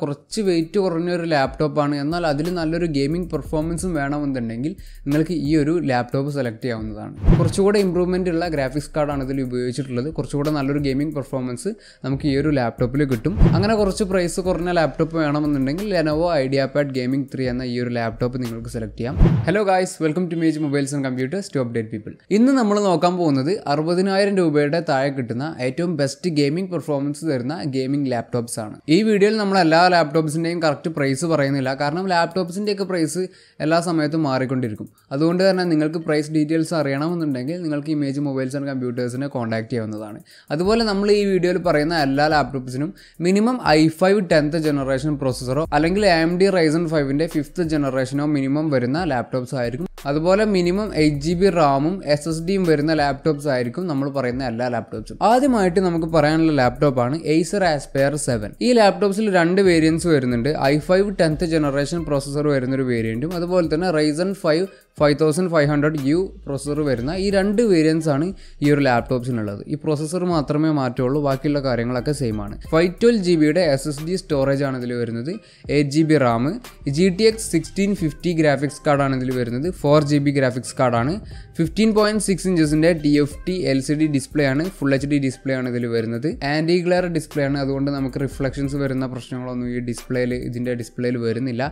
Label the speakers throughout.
Speaker 1: കുറച്ച് വെയിറ്റ് കുറഞ്ഞ ഒരു ലാപ്ടോപ്പാണ് എന്നാൽ അതിൽ നല്ലൊരു ഗെയിമിംഗ് പെർഫോമൻസും വേണമെന്നുണ്ടെങ്കിൽ നിങ്ങൾക്ക് ഈ ഒരു ലാപ്ടോപ്പ് സെലക്ട് ചെയ്യാവുന്നതാണ്. കുറച്ചുകൂടെ ഇമ്പ്രൂവ്മെന്റ് ഉള്ള ഗ്രാഫിക്സ് കാർഡാണ് ഇതിൽ ഉപയോഗിച്ചിട്ടുള്ളത്. കുറച്ചുകൂടെ നല്ലൊരു ഗെയിമിംഗ് പെർഫോമൻസ് നമുക്ക് ഈ ഒരു ലാപ്ടോപ്പിൽ കിട്ടും. അങ്ങനെ കുറച്ച് പ്രൈസ് കുറഞ്ഞ ലാപ്ടോപ്പ് വേണമെന്നുണ്ടെങ്കിൽ Lenovo IdeaPad gaming three എന്ന ഈ ഒരു ലാപ്ടോപ്പ് നിങ്ങൾക്ക് സെലക്ട് ചെയ്യാം. Hello guys welcome to മേജ് mobiles and computers to update people ഇന്ന് നമ്മൾ നോക്കാൻ പോകുന്നത് അറുപതിനായിരം രൂപയുടെ താഴെ കിട്ടുന്ന ഏറ്റവും ബെസ്റ്റ് ഗെയിമിംഗ് പെർഫോമൻസ് തരുന്ന ഗെയിമിംഗ് ലാപ്ടോപ്സ് ആണ്. ഈ വീഡിയോയിൽ നമ്മൾ എല്ലാ ലാപ്ടോപ്സിന്റെയും കറക്റ്റ് പ്രൈസ് പറയുന്നില്ല. കാരണം ലാപ്ടോപ്സിന്റെയൊക്കെ പ്രൈസ് എല്ലാ സമയത്തും മാറിക്കൊണ്ടിരിക്കും. അതുകൊണ്ട് തന്നെ നിങ്ങൾക്ക് പ്രൈസ് ഡീറ്റെയിൽസ് അറിയണമെന്നുണ്ടെങ്കിൽ നിങ്ങൾക്ക് ഇമേജ് മൊബൈൽസ് ആൻഡ് കമ്പ്യൂട്ടേഴ്സിനെ കോൺടാക്ട് ചെയ്യാവുന്നതാണ്. അതുപോലെ നമ്മൾ ഈ വീഡിയോയിൽ പറയുന്ന എല്ലാ ലാപ്ടോപ്സിനും minimum i five tenth generation പ്രോസസ്സറോ അല്ലെങ്കിൽ എം ഡി റൈസൺ ഫൈവിന്റെ ഫിഫ്ത്ത് ജനറേഷനോ മിനിമം വരുന്ന ലാപ്ടോപ്സ് ആയിരിക്കും. അതുപോലെ മിനിമം എയ്റ്റ് ജി ബി റാമും എസ് എസ് ഡിയും വരുന്ന ലാപ്ടോപ്സ് ആയിരിക്കും നമ്മൾ പറയുന്ന എല്ലാ ലാപ്ടോപ്സും ആദ്യമായിട്ട് നമുക്ക് പറയാനുള്ള ലാപ്ടോപ്പാണ് എയ്സർ ആസ്പെയർ സെവൻ ഈ ലാപ്ടോപ്സിൽ രണ്ട് വേരിയൻസ് വരുന്നുണ്ട്. I five tenth generation processor വരുന്നൊരു വേരിയന്റും അതുപോലെ തന്നെ Ryzen five five thousand five hundred U processor വരുന്ന ഈ രണ്ട് വേരിയൻസ് ആണ് ഈ ഒരു ലാപ്ടോപ്സിനുള്ളത് ഈ പ്രോസസർ മാത്രമേ മാറ്റുള്ളൂ ബാക്കിയുള്ള കാര്യങ്ങളൊക്കെ സെയിം ആണ്. ഫൈവ് ട്വൽവ് ജി ബിയുടെ എസ് എസ് ഡി സ്റ്റോറേജ് ആണ് ഇതിൽ വരുന്നത്. Eight G B RAM G T X sixteen fifty graphics കാർഡാണ് ഇതിൽ വരുന്നത്. ഫോർ ജി ബി ഗ്രാഫിക്സ് കാർഡാണ് fifteen point six ഇഞ്ചസിന്റെ T F T L C D display ആണ്. Full H D display ആണ് ഇതിൽ വരുന്നത്. ആന്റി ഗ്ലെയർ ഡിസ്പ്ലേ ആണ്. അതുകൊണ്ട് നമുക്ക് റിഫ്ലക്ഷൻസ് വരുന്ന പ്രശ്നങ്ങളൊന്നും ഈ ഡിസ്പ്ലേയിൽ ഇതിന്റെ ഡിസ്പ്ലേയിൽ വരുന്നില്ല.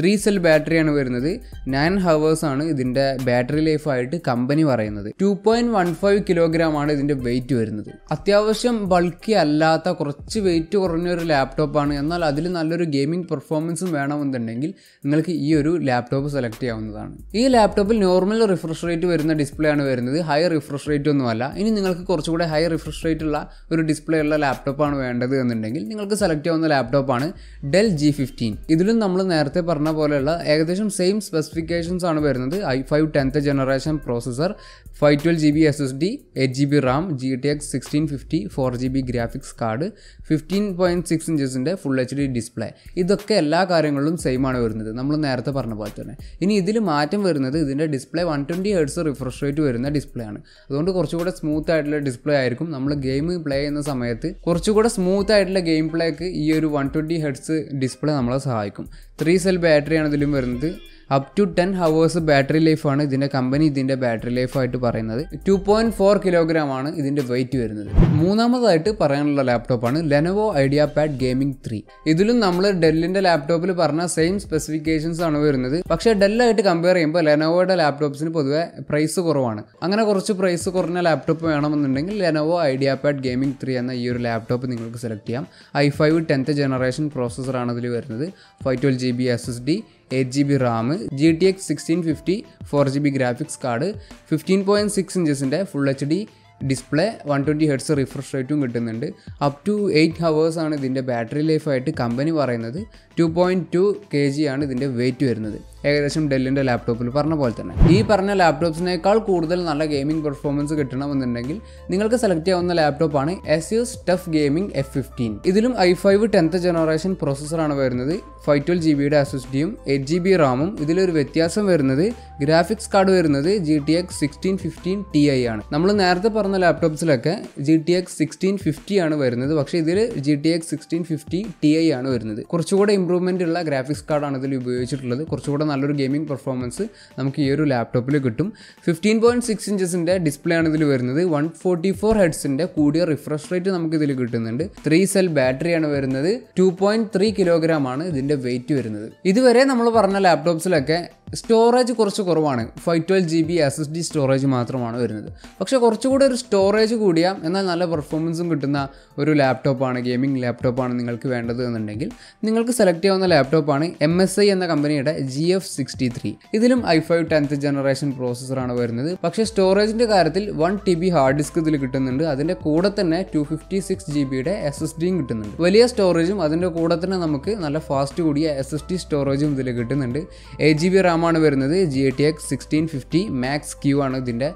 Speaker 1: ത്രീ സെൽ ബാറ്ററിയാണ് വരുന്നത്. നയൻ ഹവേഴ്സ് ആണ് ഇതിന്റെ ബാറ്ററി ലൈഫായിട്ട് കമ്പനി പറയുന്നത്. Two point one five kilogram ആണ് ഇതിന്റെ വെയിറ്റ് വരുന്നത്. അത്യാവശ്യം ബൾക്കി അല്ലാത്ത കുറച്ച് വെയിറ്റ് കുറഞ്ഞൊരു ലാപ്ടോപ്പാണ് എന്നാൽ അതിൽ നല്ലൊരു ഗെയിമിംഗ് പെർഫോമൻസും വേണമെന്നുണ്ടെങ്കിൽ നിങ്ങൾക്ക് ഈ ഒരു ലാപ്ടോപ്പ് സെലക്ട് ചെയ്യാവുന്നതാണ്. ഈ ലാപ്ടോപ്പിൽ നോർമൽ റിഫ്രഷ് റേറ്റ് വരുന്ന ഡിസ്പ്ലേ ആണ് വരുന്നത്. ഹൈ റിഫ്രഷ് റേറ്റ് ഒന്നുമല്ല. ഇനി നിങ്ങൾക്ക് കുറച്ചുകൂടെ ഹൈ റിഫ്രഷ് റേറ്റ് ഉള്ള ഒരു ഡിസ്പ്ലേ ഉള്ള ലാപ്ടോപ്പാണ് വേണ്ടത് എന്നുണ്ടെങ്കിൽ നിങ്ങൾക്ക് സെലക്ട് ചെയ്യാവുന്ന ലാപ്ടോപ്പാണ് ഡെൽ ജി ഫിഫ്റ്റീൻ ഇതിലും നമ്മൾ നേരത്തെ പറഞ്ഞ പോലെയുള്ള ഏകദേശം സെയിം സ്പെസിഫിക്കേഷൻസ് ആണ് വരുന്നത്. I five tenth generation processor five twelve G B S S D eight G B RAM G T X sixteen fifty four G B graphics card fifteen point six ഇഞ്ചസിന്റെ full H D display ഇതൊക്കെ എല്ലാ കാര്യങ്ങളിലും same ആണ് വരുന്നത്. നമ്മൾ നേരത്തെ പറഞ്ഞ പോലെ തന്നെ. ഇനി ഇതിൽ മാറ്റം വരുന്നത് ഇതിന്റെ display one twenty hertz refresh rate വരുന്ന ഡിസ്പ്ലേ ആണ്. അതുകൊണ്ട് കുറച്ചുകൂടെ സ്മൂത്ത് ആയിട്ടുള്ള ഡിസ്പ്ലേ ആയിരിക്കും. നമ്മൾ ഗെയിം പ്ലേ ചെയ്യുന്ന സമയത്ത് കുറച്ചുകൂടെ സ്മൂത്ത് ആയിട്ടുള്ള ഗെയിം പ്ലേക്ക് ഈ ഒരു വൺ ട്വന്റി ഹെഡ്സ് ഡിസ്പ്ലേ നമ്മളെ സഹായിക്കും. ത്രീ സെൽ ബാറ്ററിയാണ് ഇതിലും വരുന്നത്. Up to ten hours battery ലൈഫാണ് ഇതിന്റെ കമ്പനി ഇതിന്റെ ബാറ്ററി ലൈഫായിട്ട് പറയുന്നത്. ടു പോയിന്റ് ഫോർ കിലോഗ്രാം ആണ് ഇതിന്റെ വെയിറ്റ് വരുന്നത്. മൂന്നാമതായിട്ട് പറയാനുള്ള ലാപ്ടോപ്പാണ് Lenovo IdeaPad gaming three ഇതിലും നമ്മൾ ഡെല്ലിന്റെ ലാപ്ടോപ്പിൽ പറഞ്ഞ സെയിം സ്പെസിഫിക്കേഷൻസ് ആണ് വരുന്നത്. പക്ഷേ ഡെല്ലായിട്ട് കമ്പയർ ചെയ്യുമ്പോൾ ലെനോവോയുടെ ലാപ്ടോപ്സിന് പൊതുവേ പ്രൈസ് കുറവാണ്. അങ്ങനെ കുറച്ച് പ്രൈസ് കുറഞ്ഞ ലാപ്ടോപ്പ് വേണമെന്നുണ്ടെങ്കിൽ Lenovo IdeaPad gaming three എന്ന ഈ ഒരു ലാപ്ടോപ്പ് നിങ്ങൾക്ക് സെലക്ട് ചെയ്യാം. ഐ ഫൈവ് ടെൻത്ത് ജനറേഷൻ പ്രോസസ്സറാണ് ഇതിൽ വരുന്നത്. Five twelve G B S S D eight G B RAM G T X sixteen fifty four G B graphics card fifteen point six ഇഞ്ചസിന്റെ full H D display one twenty hertz refresh റേറ്റും കിട്ടുന്നുണ്ട്. Up to eight hours ആണ് ഇതിന്റെ battery ലൈഫായിട്ട് company പറയുന്നത്. Two point two K G ആണ് ഇതിന്റെ wait വരുന്നത്. ഏകദേശം ഡെല്ലിന്റെ ലാപ്ടോപ്പിൽ പറഞ്ഞ പോലെ തന്നെ. ഈ പറഞ്ഞ ലാപ്ടോപ്സിനേക്കാൾ കൂടുതൽ നല്ല ഗെയിമിംഗ് പെർഫോമൻസ് കിട്ടണമെന്നുണ്ടെങ്കിൽ നിങ്ങൾക്ക് സെലക്ട് ചെയ്യാവുന്ന ലാപ്ടോപ്പാണ് Asus TUF gaming F fifteen ഇതിലും ഐ ഫൈവ് ടെൻത്ത് ജനറേഷൻ പ്രോസസ്സറാണ് വരുന്നത്. ഫൈവ് ട്വൽവ് ജി ബിയുടെ ഡിയും എയ്റ്റ് ജി ബി റാമും ഇതിലൊരു വ്യത്യാസം വരുന്നത് ഗ്രാഫിക്സ് കാർഡ് വരുന്നത് G T X sixteen fifteen T I ആണ്. നമ്മൾ നേരത്തെ പറഞ്ഞ ലാപ്ടോപ്സിലൊക്കെ G T X sixteen fifty ആണ് വരുന്നത്. പക്ഷേ ഇതിൽ G T X sixteen fifty T I ആണ് വരുന്നത്. കുറച്ചുകൂടെ ഇമ്പ്രൂവ്മെന്റ് ഉള്ള ഗ്രാഫിക്സ് കാർഡാണ് ഇതിൽ ഉപയോഗിച്ചിട്ടുള്ളത്. കുറച്ചുകൂടെ നല്ലൊരു ഗെയിമിംഗ് പെർഫോമൻസ് നമുക്ക് ഈ ഒരു ലാപ്ടോപ്പിൽ കിട്ടും. ഫിഫ്റ്റീൻ പോയിന്റ് സിക്സ് ഇഞ്ചസിന്റെ ഡിസ്പ്ലേ ആണ് ഇതിൽ വരുന്നത്. വൺ ഫോർട്ടി ഫോർ ഹെഡ്സിന്റെ കൂടിയ റിഫ്രഷ് റേറ്റ് നമുക്ക് ഇതിൽ കിട്ടുന്നുണ്ട്. ത്രീ സെൽ ബാറ്ററിയാണ് വരുന്നത്. ടു പോയിന്റ് ത്രീ കിലോഗ്രാം ആണ് ഇതിന്റെ വെയിറ്റ് വരുന്നത്. ഇതുവരെ നമ്മൾ പറഞ്ഞ ലാപ്ടോപ്സിലൊക്കെ സ്റ്റോറേജ് കുറച്ച് കുറവാണ്. Five twelve G B S S D storage മാത്രമാണ് വരുന്നത്. പക്ഷേ കുറച്ചുകൂടി ഒരു സ്റ്റോറേജ് കൂടിയ എന്നാൽ നല്ല പെർഫോമൻസും കിട്ടുന്ന ഒരു ലാപ്ടോപ്പാണ് ഗെയിമിംഗ് ലാപ്ടോപ്പാണ് നിങ്ങൾക്ക് വേണ്ടത് എന്നുണ്ടെങ്കിൽ നിങ്ങൾക്ക് സെലക്ട് ചെയ്യാവുന്ന ലാപ്ടോപ്പാണ് എം എസ് ഐ എന്ന കമ്പനിയുടെ ജി എഫ് സിക്സ്റ്റി ത്രീ ഇതിലും ഐ ഫൈവ് ടെൻത്ത് ജനറേഷൻ പ്രോസസ്സറാണ് വരുന്നത്. പക്ഷേ സ്റ്റോറേജിന്റെ കാര്യത്തിൽ one T B hard disk ഇതിൽ കിട്ടുന്നുണ്ട്. അതിന്റെ കൂടെ തന്നെ ടു ഫിഫ്റ്റി സിക്സ് ജി ബിയുടെ എസ് എസ് ഡിയും കിട്ടുന്നുണ്ട്. വലിയ സ്റ്റോറേജും അതിന്റെ കൂടെ തന്നെ നമുക്ക് നല്ല ഫാസ്റ്റ് കൂടിയ എസ് എസ് ഡി സ്റ്റോറേജും ഇതിൽ കിട്ടുന്നുണ്ട്. എയ്റ്റ് ജി ബി റാം റാമാണ് വരുന്നത്. G T X sixteen fifty Max Q ആണ് ഇതിന്റെ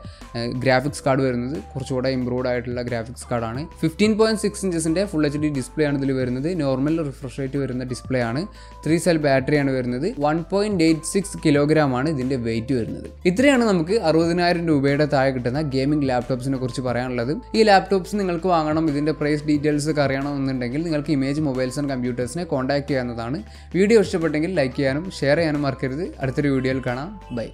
Speaker 1: ഗ്രാഫിക്സ് കാർഡ് വരുന്നത്. കുറച്ചുകൂടെ ഇമ്പ്രൂവ്ഡ് ആയിട്ടുള്ള ഗ്രാഫിക്സ് കാർഡാണ് ഫിഫ്റ്റീൻ പോയിന്റ് സിക്സ് ഇഞ്ചസിന്റെ ഫുൾ എച്ച് ഡി ഡിസ്പ്ലേ ആണ് ഇതിൽ വരുന്നത്. നോർമൽ റിഫ്രഷ് റേറ്റ് വരുന്ന ഡിസ്പ്ലേ ആണ്. ത്രീ സെൽ ബാറ്ററി ആണ് വരുന്നത്. One point eight six kilogram ആണ് ഇതിന്റെ വെയിറ്റ് വരുന്നത്. ഇത്രയാണ് നമുക്ക് അറുപതിനായിരം രൂപയുടെ താഴെ കിട്ടുന്ന ഗെയിമിംഗ് ലാപ്ടോപ്സിനെ കുറിച്ച് പറയാനുള്ളത്. ഈ ലാപ്ടോപ്സ് നിങ്ങൾക്ക് വാങ്ങണം ഇതിന്റെ പ്രൈസ് ഡീറ്റെയിൽസ് ഒക്കെ അറിയണമെന്നുണ്ടെങ്കിൽ നിങ്ങൾക്ക് ഇമേജ് മൊബൈൽസ് ആൻഡ് കമ്പ്യൂട്ടേഴ്സിനെ കോൺടാക്ട് ചെയ്യാവുന്നതാണ്. വീഡിയോ ഇഷ്ടപ്പെട്ടെങ്കിൽ ലൈക്ക് ചെയ്യാനും ഷെയർ ചെയ്യാനും മറക്കരുത്. അടുത്തൊരു വീഡിയോയിൽ കാണാം. ബൈ.